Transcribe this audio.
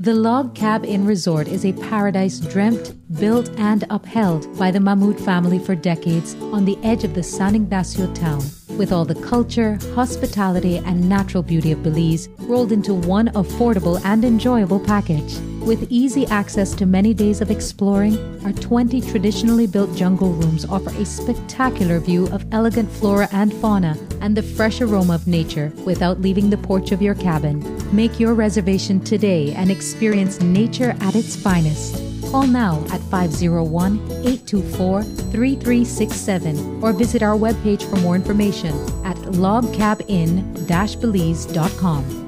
The Log Cab Inn Resort is a paradise dreamt, built, and upheld by the Mahmoud family for decades on the edge of the San Ignacio town. With all the culture, hospitality, and natural beauty of Belize rolled into one affordable and enjoyable package. With easy access to many days of exploring, our 20 traditionally built jungle rooms offer a spectacular view of elegant flora and fauna and the fresh aroma of nature without leaving the porch of your cabin. Make your reservation today and experience nature at its finest. Call now at 501 824 3367 or visit our webpage for more information at logcabin belize.com.